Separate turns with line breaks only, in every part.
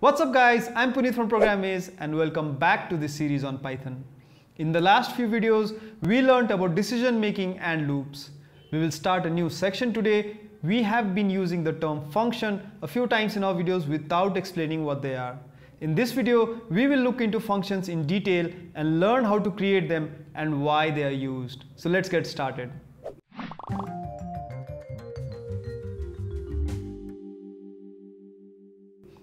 What's up guys, I'm Puneet from Programiz and welcome back to this series on Python. In the last few videos, we learned about decision making and loops. We will start a new section today. We have been using the term function a few times in our videos without explaining what they are. In this video, we will look into functions in detail and learn how to create them and why they are used. So let's get started.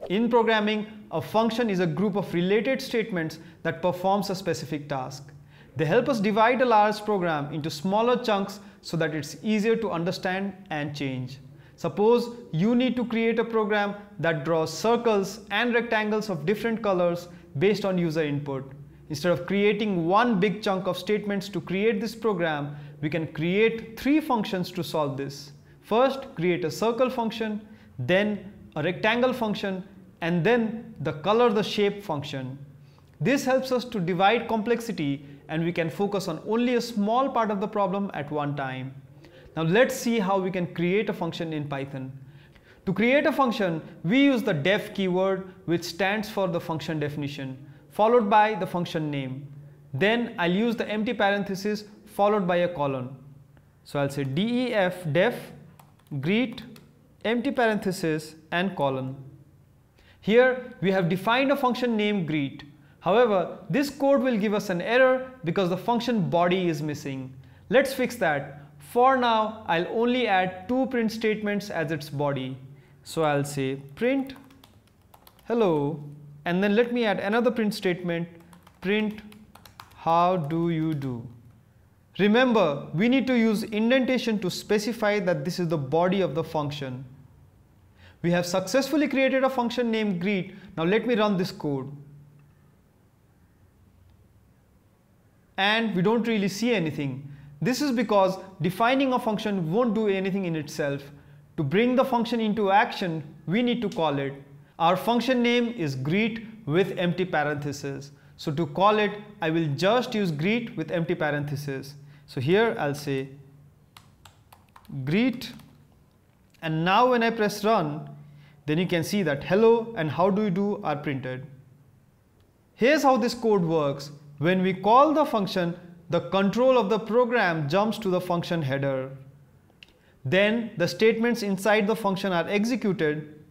In programming, a function is a group of related statements that performs a specific task. They help us divide a large program into smaller chunks so that it's easier to understand and change. Suppose you need to create a program that draws circles and rectangles of different colors based on user input. Instead of creating one big chunk of statements to create this program, we can create three functions to solve this. First, create a circle function, then a rectangle function, and then the color the shape function. This helps us to divide complexity and we can focus on only a small part of the problem at one time. Now let's see how we can create a function in Python. To create a function, we use the def keyword which stands for the function definition, followed by the function name. Then I'll use the empty parenthesis followed by a colon. So I'll say def def greet empty parenthesis and colon. Here we have defined a function named greet. However, this code will give us an error because the function body is missing. Let's fix that. For now, I'll only add two print statements as its body. So I'll say print hello and then let me add another print statement print how do you do. Remember, we need to use indentation to specify that this is the body of the function. We have successfully created a function named greet. Now let me run this code. And we don't really see anything. This is because defining a function won't do anything in itself. To bring the function into action, we need to call it. Our function name is greet with empty parentheses. So to call it, I will just use greet with empty parentheses. So here I'll say greet and now when I press run, then you can see that hello and how do you do are printed. Here's how this code works. When we call the function, the control of the program jumps to the function header. Then the statements inside the function are executed.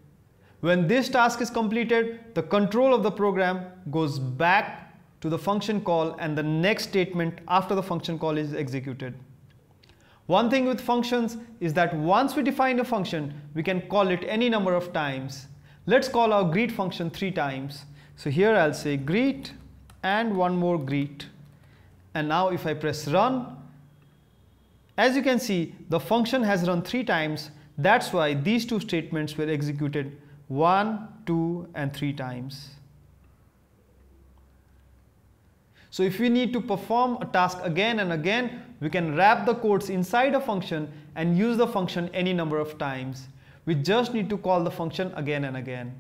When this task is completed, the control of the program goes back to the function call and the next statement after the function call is executed. One thing with functions is that once we define a function, we can call it any number of times. Let's call our greet function three times. So here I'll say greet and one more greet. And now if I press run, as you can see, the function has run three times. That's why these two statements were executed one, two, and three times. So if we need to perform a task again and again, we can wrap the codes inside a function and use the function any number of times. We just need to call the function again and again.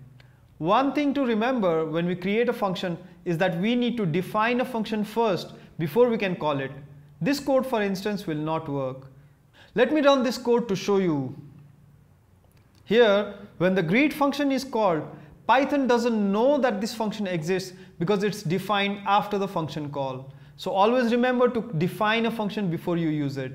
One thing to remember when we create a function is that we need to define a function first before we can call it. This code for instance will not work. Let me run this code to show you. Here, when the greet function is called, Python doesn't know that this function exists because it's defined after the function call. So always remember to define a function before you use it.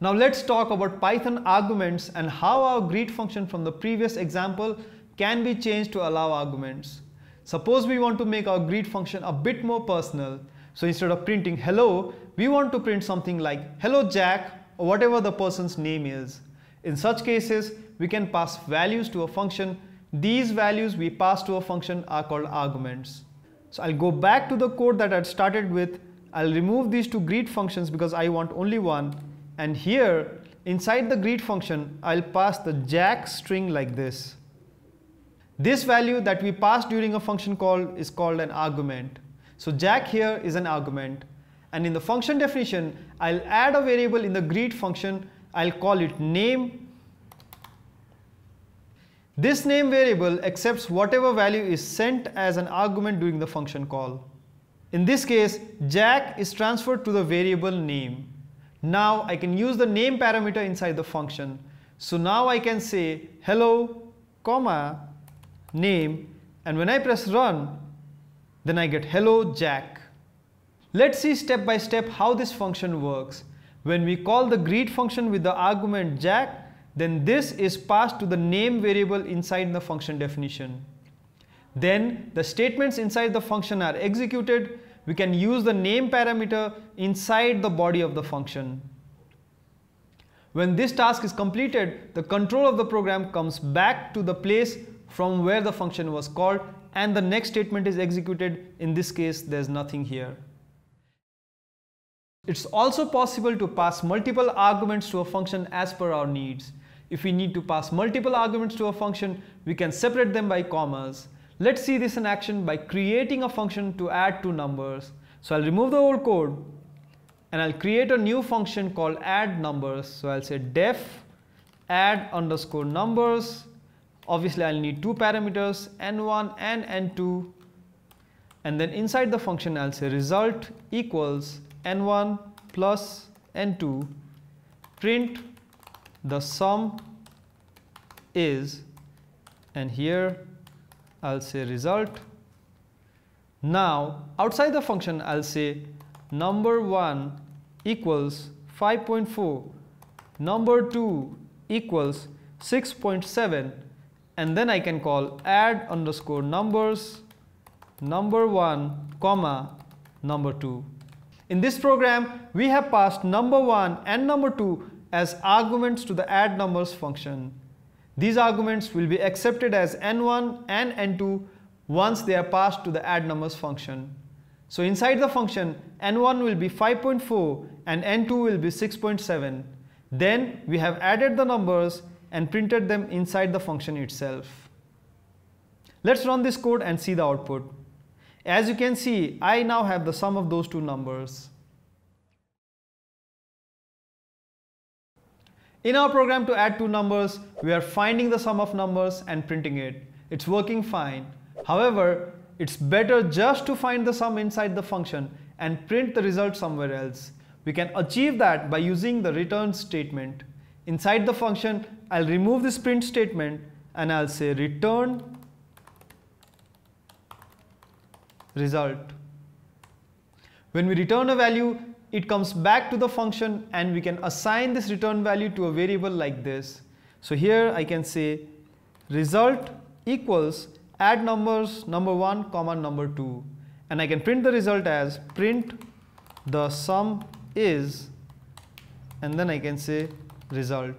Now let's talk about Python arguments and how our greet function from the previous example can be changed to allow arguments. Suppose we want to make our greet function a bit more personal. So instead of printing hello, we want to print something like hello Jack or whatever the person's name is. In such cases, we can pass values to a function these values we pass to a function are called arguments. So I'll go back to the code that I started with. I'll remove these two greet functions because I want only one. And here inside the greet function, I'll pass the jack string like this. This value that we pass during a function call is called an argument. So jack here is an argument. And in the function definition, I'll add a variable in the greet function. I'll call it name this name variable accepts whatever value is sent as an argument during the function call. In this case, Jack is transferred to the variable name. Now I can use the name parameter inside the function. So now I can say hello, comma, name and when I press run, then I get hello Jack. Let's see step by step how this function works. When we call the greet function with the argument Jack, then this is passed to the name variable inside the function definition. Then the statements inside the function are executed. We can use the name parameter inside the body of the function. When this task is completed, the control of the program comes back to the place from where the function was called and the next statement is executed. In this case, there's nothing here. It's also possible to pass multiple arguments to a function as per our needs. If we need to pass multiple arguments to a function, we can separate them by commas. Let's see this in action by creating a function to add two numbers. So I'll remove the old code and I'll create a new function called add numbers. So I'll say def add underscore numbers. Obviously I'll need two parameters n1 and n2 and then inside the function I'll say result equals n1 plus n2 print the sum is and here I'll say result. Now outside the function I'll say number 1 equals 5.4, number 2 equals 6.7 and then I can call add underscore numbers number 1 comma number 2. In this program we have passed number 1 and number 2 as arguments to the add numbers function. These arguments will be accepted as n1 and n2 once they are passed to the add numbers function. So inside the function, n1 will be 5.4 and n2 will be 6.7. Then we have added the numbers and printed them inside the function itself. Let's run this code and see the output. As you can see, I now have the sum of those two numbers. In our program to add two numbers, we are finding the sum of numbers and printing it. It's working fine. However, it's better just to find the sum inside the function and print the result somewhere else. We can achieve that by using the return statement. Inside the function, I'll remove this print statement and I'll say return result. When we return a value, it comes back to the function and we can assign this return value to a variable like this. So here I can say result equals add numbers number 1 comma number 2 and I can print the result as print the sum is and then I can say result.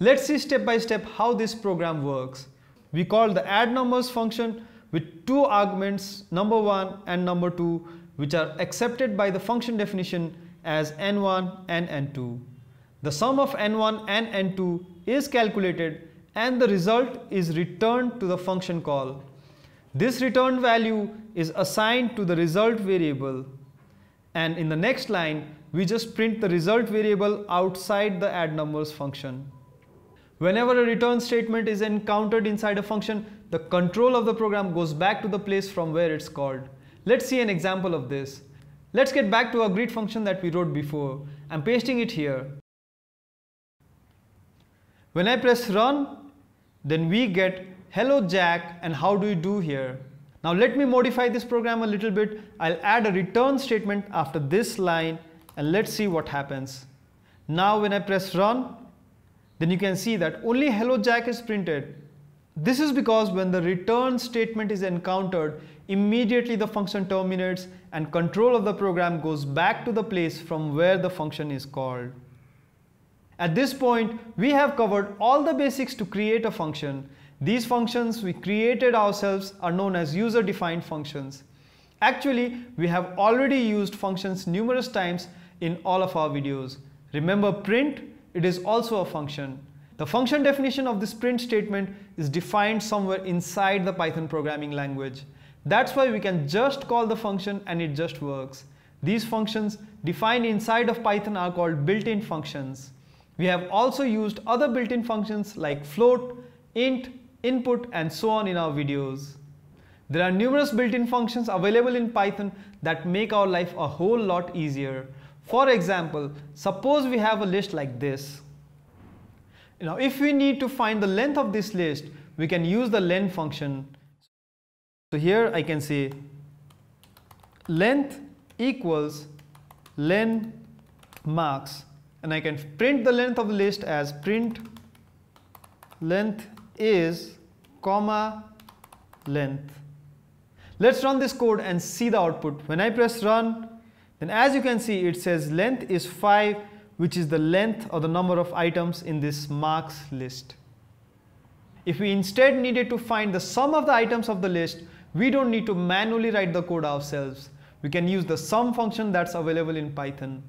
Let's see step by step how this program works. We call the add numbers function with two arguments number 1 and number 2 which are accepted by the function definition as n1 and n2. The sum of n1 and n2 is calculated and the result is returned to the function call. This returned value is assigned to the result variable and in the next line we just print the result variable outside the add numbers function. Whenever a return statement is encountered inside a function, the control of the program goes back to the place from where it's called. Let's see an example of this. Let's get back to our greet function that we wrote before. I'm pasting it here. When I press run, then we get hello Jack and how do you do here. Now let me modify this program a little bit. I'll add a return statement after this line and let's see what happens. Now when I press run, then you can see that only hello Jack is printed. This is because when the return statement is encountered, immediately the function terminates and control of the program goes back to the place from where the function is called. At this point, we have covered all the basics to create a function. These functions we created ourselves are known as user-defined functions. Actually, we have already used functions numerous times in all of our videos. Remember print, it is also a function. The function definition of this print statement is defined somewhere inside the Python programming language. That's why we can just call the function and it just works. These functions defined inside of Python are called built-in functions. We have also used other built-in functions like float, int, input and so on in our videos. There are numerous built-in functions available in Python that make our life a whole lot easier. For example, suppose we have a list like this. Now if we need to find the length of this list, we can use the len function. So here I can say length equals len marks and I can print the length of the list as print length is comma length. Let's run this code and see the output. When I press run, then as you can see it says length is 5 which is the length or the number of items in this marks list. If we instead needed to find the sum of the items of the list, we don't need to manually write the code ourselves. We can use the sum function that's available in Python.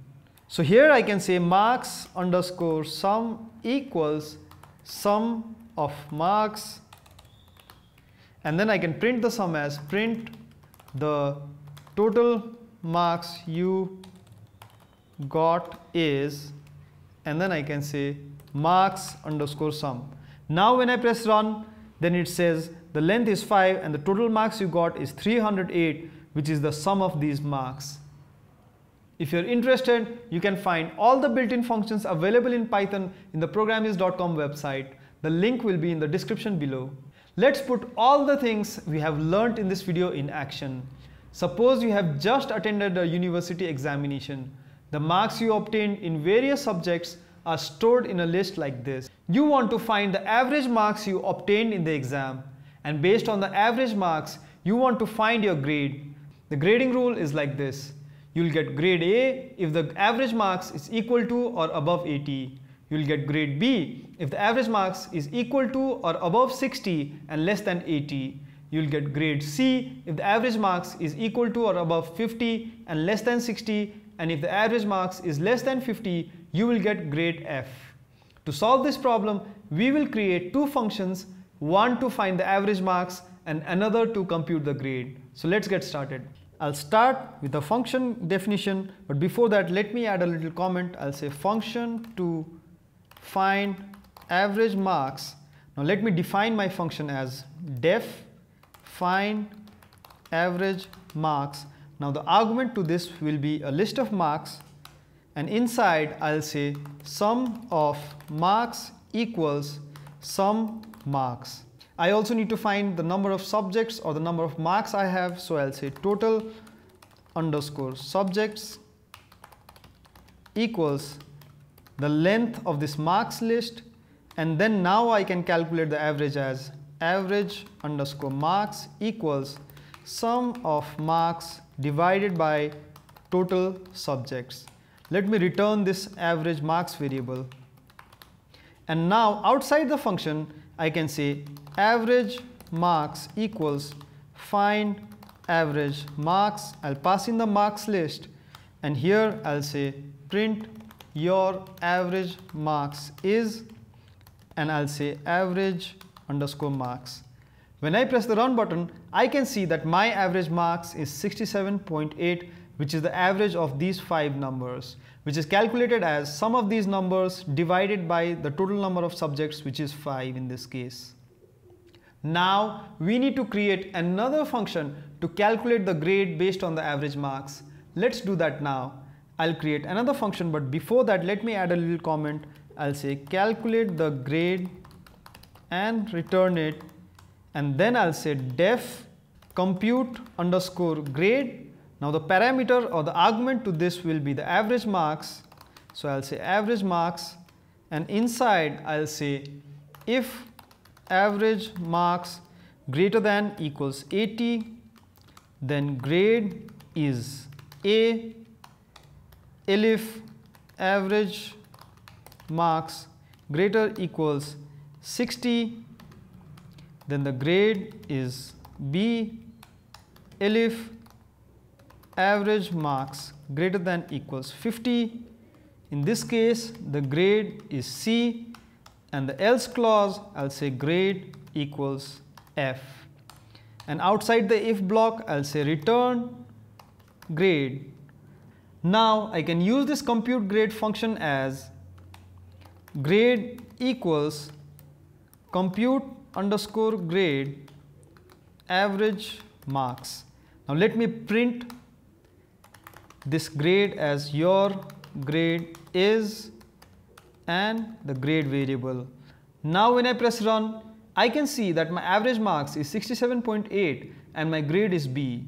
So here I can say marks underscore sum equals sum of marks and then I can print the sum as print the total marks you got is and then I can say marks underscore sum. Now when I press run then it says the length is 5 and the total marks you got is 308 which is the sum of these marks. If you're interested, you can find all the built-in functions available in Python in the programiz.com website. The link will be in the description below. Let's put all the things we have learned in this video in action. Suppose you have just attended a university examination. The marks you obtained in various subjects are stored in a list like this. You want to find the average marks you obtained in the exam and based on the average marks, you want to find your grade. The grading rule is like this. You'll get grade A if the average marks is equal to or above 80. You'll get grade B if the average marks is equal to or above 60 and less than 80. You'll get grade C if the average marks is equal to or above 50 and less than 60 and if the average marks is less than 50 you will get grade F. To solve this problem we will create two functions one to find the average marks and another to compute the grade. So let's get started. I'll start with the function definition but before that let me add a little comment I'll say function to find average marks now let me define my function as def find average marks now the argument to this will be a list of marks and inside I'll say sum of marks equals sum marks I also need to find the number of subjects or the number of marks I have. So I'll say total underscore subjects equals the length of this marks list and then now I can calculate the average as average underscore marks equals sum of marks divided by total subjects. Let me return this average marks variable and now outside the function I can say average marks equals find average marks. I'll pass in the marks list and here I'll say print your average marks is and I'll say average underscore marks. When I press the run button, I can see that my average marks is 67.8 which is the average of these five numbers which is calculated as sum of these numbers divided by the total number of subjects which is 5 in this case. Now we need to create another function to calculate the grade based on the average marks. Let's do that now. I'll create another function but before that let me add a little comment. I'll say calculate the grade and return it and then I'll say def compute underscore grade. Now the parameter or the argument to this will be the average marks. So I'll say average marks. And inside I'll say if average marks greater than equals 80 then grade is A. If average marks greater equals 60 then the grade is B if average marks greater than equals 50. In this case the grade is C and the else clause I'll say grade equals F and outside the if block I'll say return grade. Now I can use this compute grade function as grade equals compute underscore grade average marks. Now let me print this grade as your grade is and the grade variable. Now when I press run I can see that my average marks is 67.8 and my grade is B,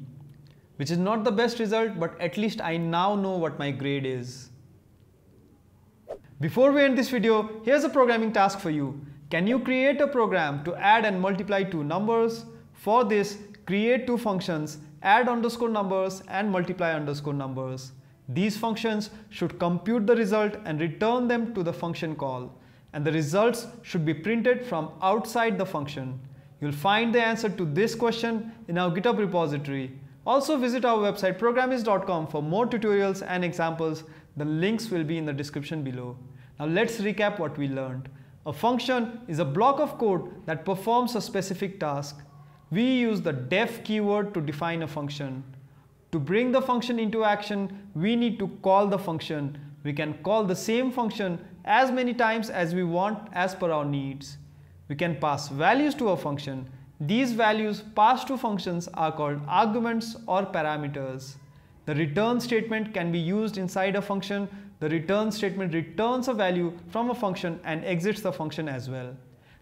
which is not the best result but at least I now know what my grade is. Before we end this video, here's a programming task for you. Can you create a program to add and multiply two numbers? For this, create two functions, add underscore numbers and multiply underscore numbers. These functions should compute the result and return them to the function call. And the results should be printed from outside the function. You'll find the answer to this question in our GitHub repository. Also visit our website programiz.com for more tutorials and examples. The links will be in the description below. Now let's recap what we learned. A function is a block of code that performs a specific task. We use the def keyword to define a function. To bring the function into action, we need to call the function. We can call the same function as many times as we want as per our needs. We can pass values to a function. These values passed to functions are called arguments or parameters. The return statement can be used inside a function. The return statement returns a value from a function and exits the function as well.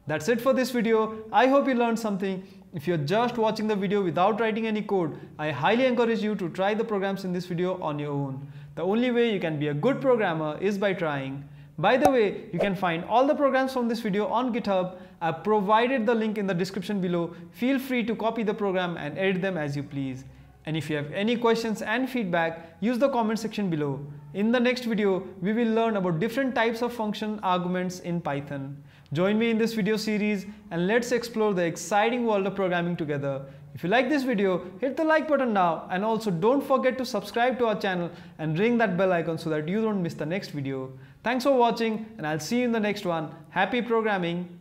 That's it for this video. I hope you learned something. If you're just watching the video without writing any code, I highly encourage you to try the programs in this video on your own. The only way you can be a good programmer is by trying. By the way, you can find all the programs from this video on GitHub. I've provided the link in the description below. Feel free to copy the program and edit them as you please. And if you have any questions and feedback, use the comment section below. In the next video, we will learn about different types of function arguments in Python. Join me in this video series and let's explore the exciting world of programming together. If you like this video, hit the like button now and also don't forget to subscribe to our channel and ring that bell icon so that you don't miss the next video. Thanks for watching and I'll see you in the next one. Happy programming!